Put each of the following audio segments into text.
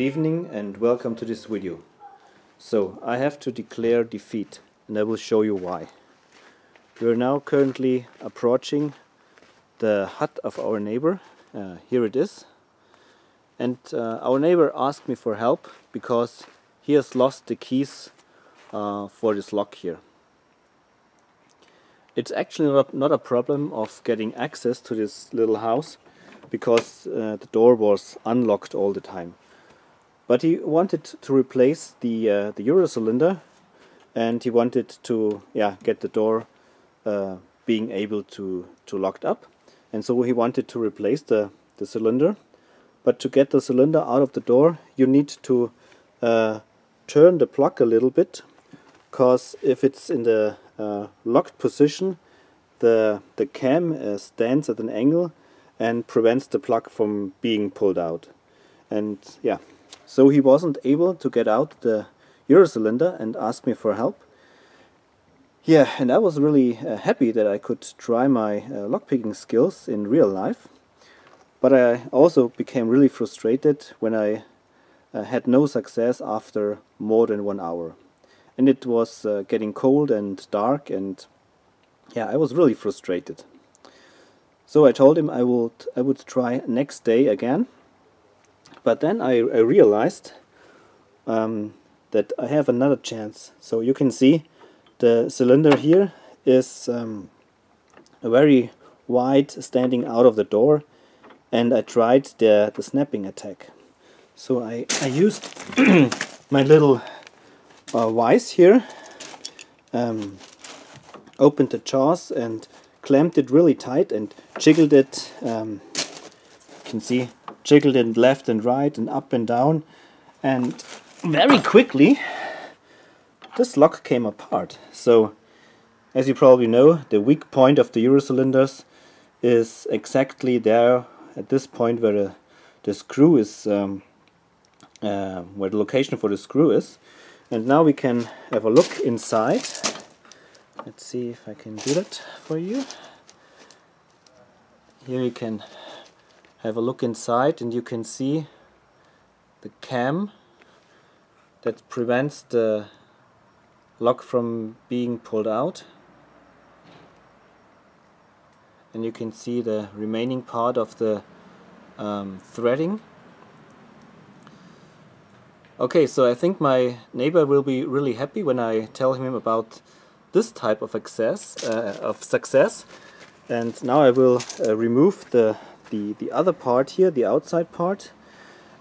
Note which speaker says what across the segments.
Speaker 1: Good evening and welcome to this video. So I have to declare defeat and I will show you why. We are now currently approaching the hut of our neighbor. Uh, here it is. And uh, our neighbor asked me for help because he has lost the keys uh, for this lock here. It's actually not, not a problem of getting access to this little house because uh, the door was unlocked all the time. But he wanted to replace the uh, the Euro cylinder, and he wanted to yeah get the door uh, being able to to locked up, and so he wanted to replace the the cylinder. But to get the cylinder out of the door, you need to uh, turn the plug a little bit, because if it's in the uh, locked position, the the cam uh, stands at an angle and prevents the plug from being pulled out. And yeah, so he wasn't able to get out the Euro cylinder and asked me for help. Yeah, and I was really uh, happy that I could try my uh, lockpicking skills in real life. But I also became really frustrated when I uh, had no success after more than one hour. And it was uh, getting cold and dark and yeah, I was really frustrated. So I told him I would I would try next day again. But then I, I realized um, that I have another chance. So you can see the cylinder here is um, very wide standing out of the door and I tried the, the snapping attack. So I, I used my little uh, vise here, um, opened the jaws and clamped it really tight and jiggled it. Um, you can see, jiggled it left and right and up and down. And very quickly, this lock came apart. So, as you probably know, the weak point of the Euro cylinders is exactly there at this point where the, the screw is, um, uh, where the location for the screw is. And now we can have a look inside. Let's see if I can do that for you. Here you can have a look inside and you can see the cam that prevents the lock from being pulled out. And you can see the remaining part of the um, threading. Okay so I think my neighbor will be really happy when I tell him about this type of access uh, of success. And now I will uh, remove the, the the other part here the outside part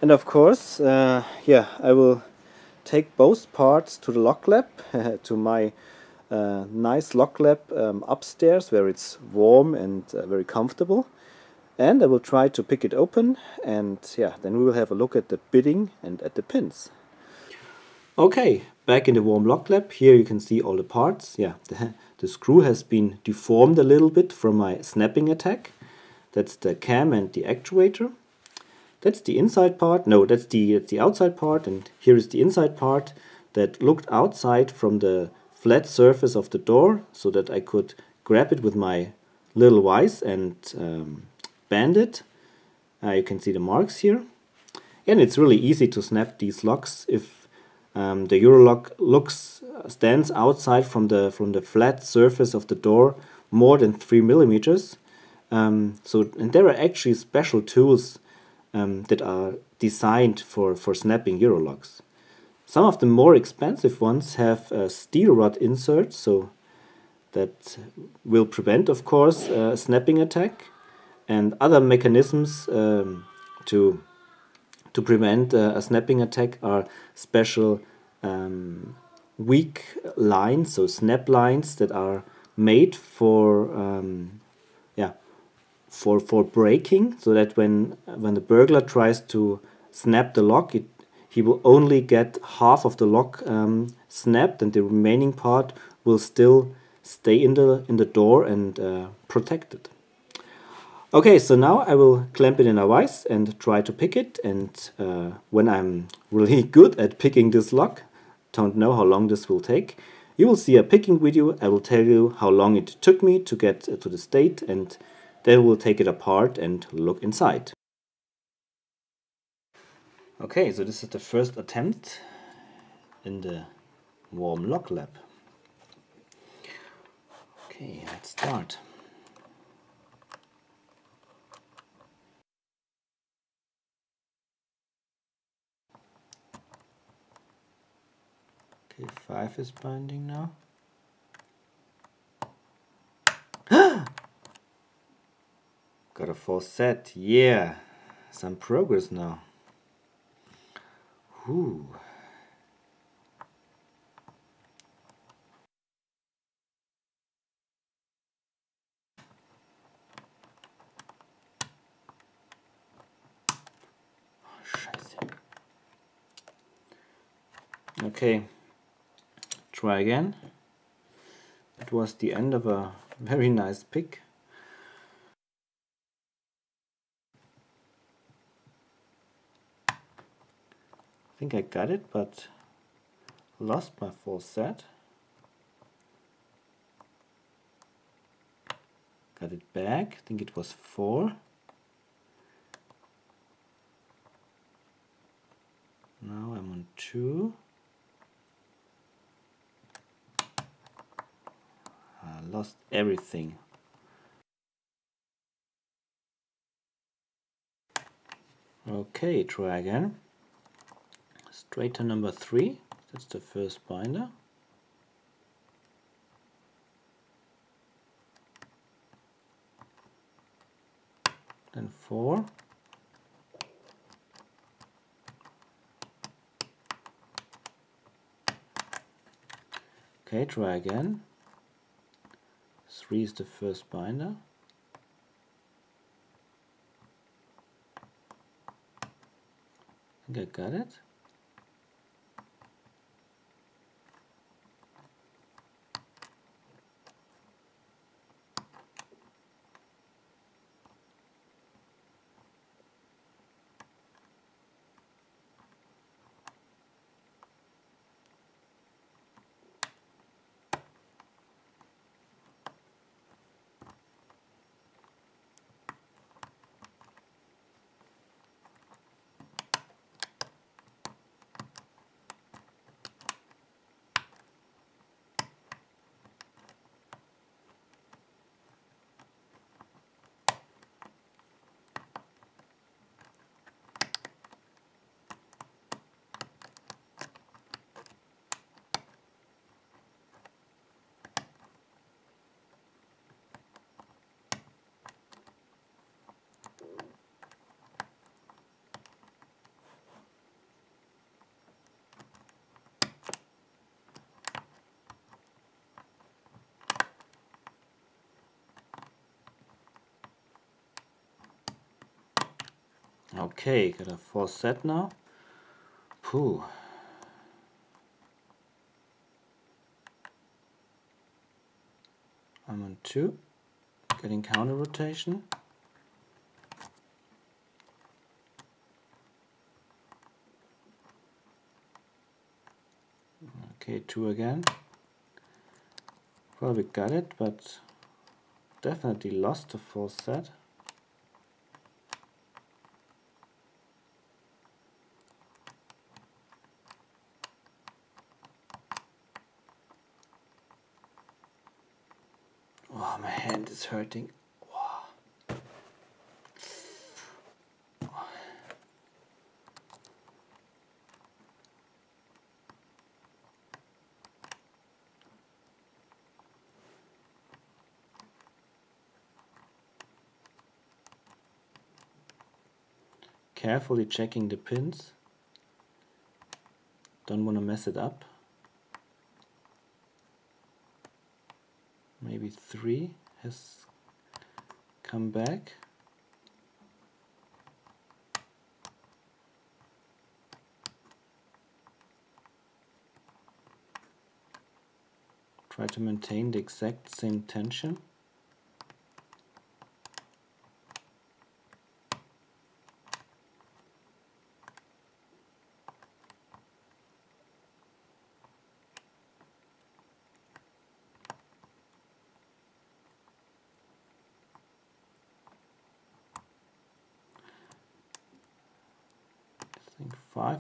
Speaker 1: and of course uh, yeah I will take both parts to the lock lab to my uh, nice lock lab um, upstairs where it's warm and uh, very comfortable and I will try to pick it open and yeah then we will have a look at the bidding and at the pins okay back in the warm lock lab. Here you can see all the parts. Yeah, the, the screw has been deformed a little bit from my snapping attack. That's the cam and the actuator. That's the inside part. No, that's the, that's the outside part. And here is the inside part that looked outside from the flat surface of the door so that I could grab it with my little vise and um, bend it. Uh, you can see the marks here. And it's really easy to snap these locks if um, the Eurolock looks stands outside from the from the flat surface of the door more than three millimeters. Um, so and there are actually special tools um, that are designed for for snapping Eurolocks. Some of the more expensive ones have steel rod inserts, so that will prevent, of course, a snapping attack, and other mechanisms um, to to prevent uh, a snapping attack are special um, weak lines, so snap lines that are made for um, for for breaking, so that when when the burglar tries to snap the lock, it he will only get half of the lock um, snapped, and the remaining part will still stay in the in the door and uh, protect it. Okay, so now I will clamp it in a vise and try to pick it and uh, when I'm really good at picking this lock, don't know how long this will take, you will see a picking video, I will tell you how long it took me to get to the state and then we'll take it apart and look inside. Okay, so this is the first attempt in the warm lock lab. Okay, let's start. Okay, 5 is binding now. Got a full set, yeah! Some progress now. Ooh. Okay, try again. It was the end of a very nice pick. Think I got it, but lost my full set. Got it back, I think it was four. Now I'm on two. I lost everything. Okay, try again. Straight to number three. That's the first binder. Then four. Okay, try again. 3 is the first binder. I think I got it. Okay, got a full set now. Pooh. I'm on two, getting counter rotation. Okay, two again. Probably got it, but definitely lost the full set. Is hurting. Carefully checking the pins. Don't want to mess it up. Maybe three has come back. Try to maintain the exact same tension.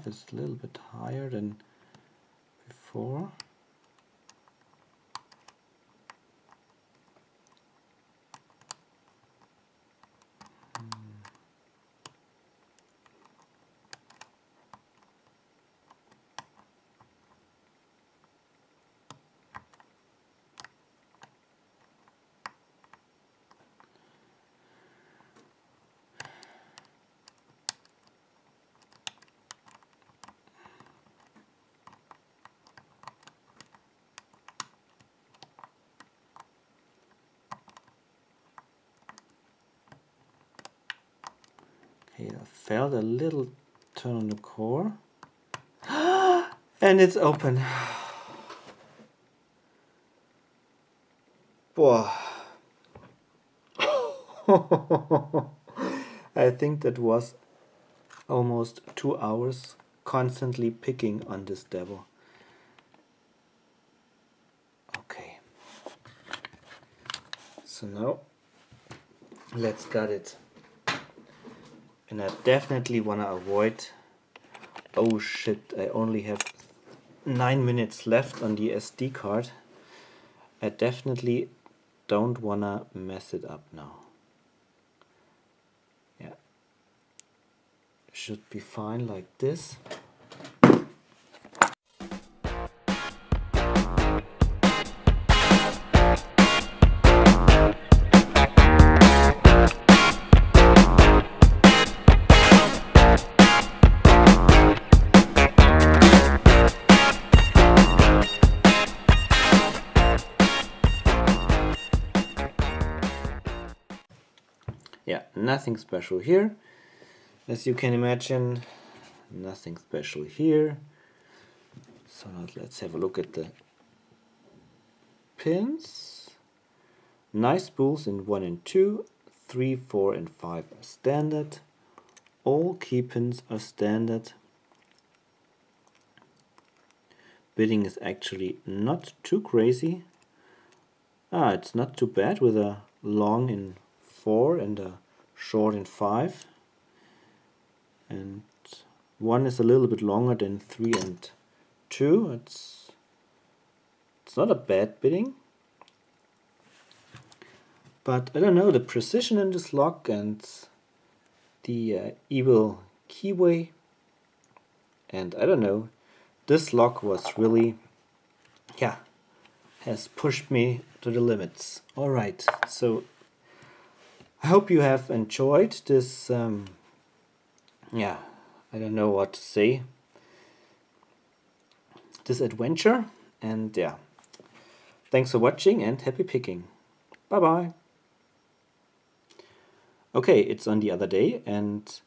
Speaker 1: Is a little bit higher than before. I felt a little turn on the core. and it's open. I think that was almost two hours constantly picking on this devil. Okay. So now let's cut it and I definitely want to avoid oh shit I only have 9 minutes left on the SD card. I definitely don't want to mess it up now. Yeah. Should be fine like this yeah nothing special here. As you can imagine nothing special here. So now let's have a look at the pins. Nice spools in 1 and 2 3 4 and 5 are standard. All key pins are standard. Bidding is actually not too crazy. Ah it's not too bad with a long in 4 and a short in 5 and one is a little bit longer than 3 and 2 it's it's not a bad bidding. But I don't know the precision in this lock and the uh, evil keyway. And I don't know this lock was really yeah has pushed me to the limits. Alright so I hope you have enjoyed this, um, yeah, I don't know what to say, this adventure. And yeah, thanks for watching and happy picking. Bye bye. Okay, it's on the other day and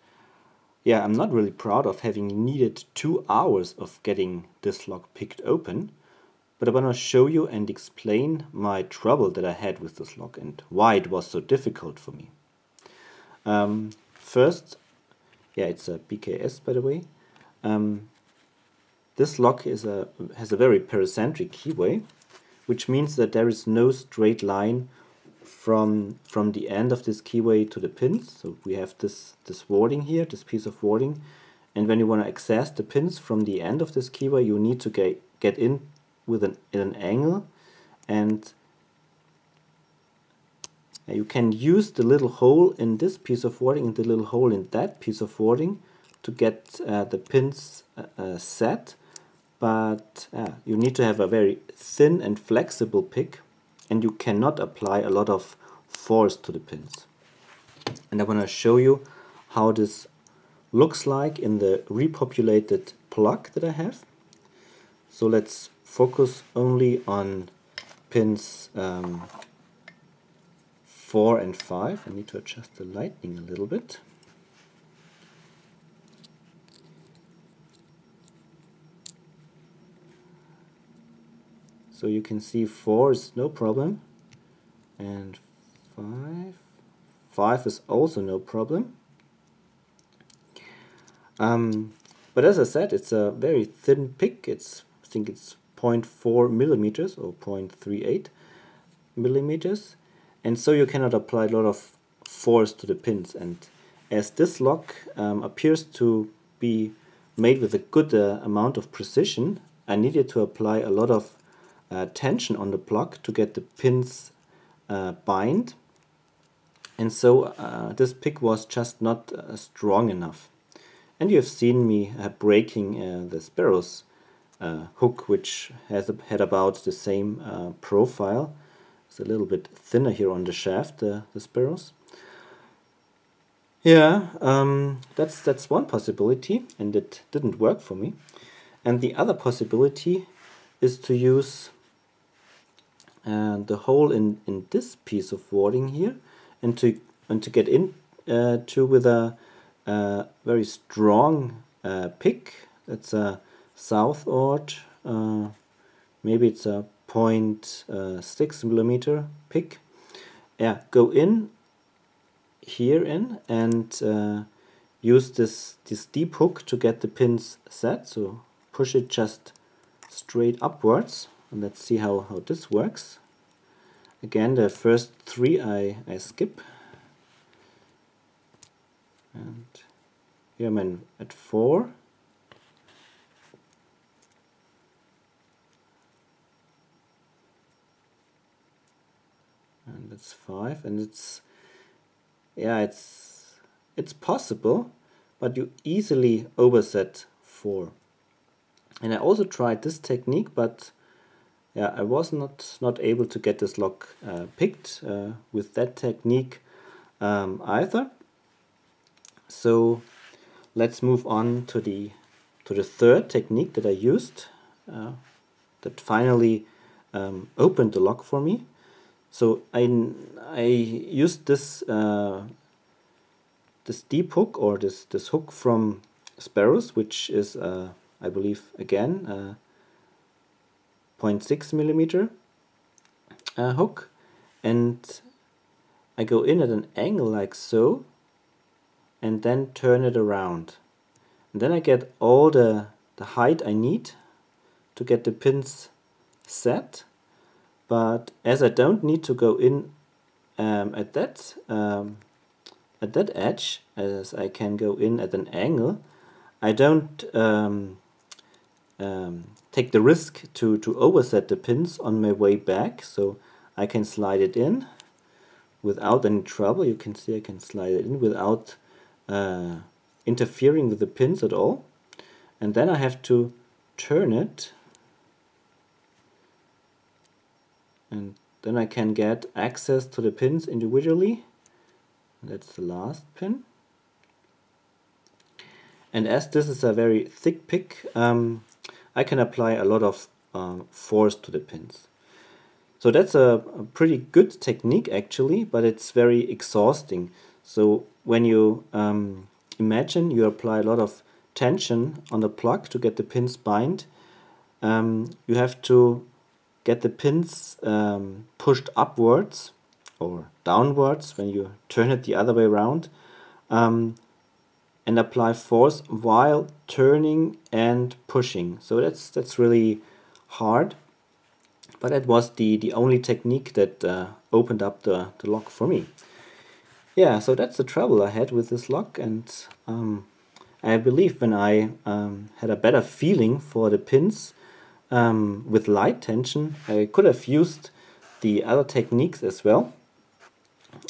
Speaker 1: yeah, I'm not really proud of having needed two hours of getting this lock picked open but I want to show you and explain my trouble that I had with this lock and why it was so difficult for me. Um, first, yeah, it's a BKS by the way. Um, this lock is a has a very paracentric keyway, which means that there is no straight line from from the end of this keyway to the pins. So we have this this warding here, this piece of warding, and when you want to access the pins from the end of this keyway, you need to get get in with an, an angle. And you can use the little hole in this piece of warding and the little hole in that piece of warding to get uh, the pins uh, uh set. But you need to have a very thin and flexible pick and you cannot apply a lot of force to the pins. And I want to show you how this looks like in the repopulated plug that I have. So let's focus only on pins um, 4 and 5. I need to adjust the lighting a little bit. So you can see 4 is no problem and 5 5 is also no problem. Um, but as I said, it's a very thin pick. It's I think it's 0.4 millimeters or 0.38 millimeters and so you cannot apply a lot of force to the pins and as this lock um, appears to be made with a good uh, amount of precision. I needed to apply a lot of uh, tension on the block to get the pins uh, bind and so uh, this pick was just not uh, strong enough. And you have seen me uh, breaking the Sparrows hook which has a, had about the same profile. It's a little bit thinner here on the shaft, the Sparrows. Yeah, um, that's that's one possibility, and it didn't work for me. And the other possibility is to use uh, the hole in in this piece of warding here, and to and to get in uh, to with a, a very strong uh, pick. It's a SouthOrd, uh, maybe it's a uh, 0.6 millimeter pick. Yeah, go in here in and uh, use this, this deep hook to get the pins set. So push it just straight upwards and let's see how, how this works. Again, the first three I, I skip. And here I'm at four. That's five, and it's yeah, it's it's possible, but you easily overset four. And I also tried this technique, but yeah, I was not not able to get this lock uh, picked uh, with that technique um, either. So let's move on to the to the third technique that I used uh, that finally um, opened the lock for me. So I, I used this uh, this deep hook or this this hook from Sparrows, which is uh, I believe again uh, 0.6 millimeter uh, hook, and I go in at an angle like so, and then turn it around. And then I get all the the height I need to get the pins set but as I don't need to go in um, at that um, at that edge as I can go in at an angle I don't um, um, take the risk to, to overset the pins on my way back. So I can slide it in without any trouble. You can see I can slide it in without uh, interfering with the pins at all. And then I have to turn it and then I can get access to the pins individually. That's the last pin. And as this is a very thick pick um, I can apply a lot of um, force to the pins. So that's a, a, pretty good technique actually but it's very exhausting. So when you um, imagine you apply a lot of tension on the plug to get the pins bind um, you have to get the pins um, pushed upwards or downwards when you turn it the other way around um, and apply force while turning and pushing. So that's that's really hard but that was the the only technique that uh, opened up the, the lock for me. Yeah so that's the trouble I had with this lock and um, I believe when I um, had a better feeling for the pins um, with light tension. I could have used the other techniques as well.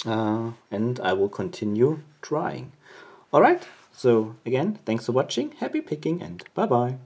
Speaker 1: Uh, and I will continue trying. Alright, so again, thanks for watching, happy picking and bye bye.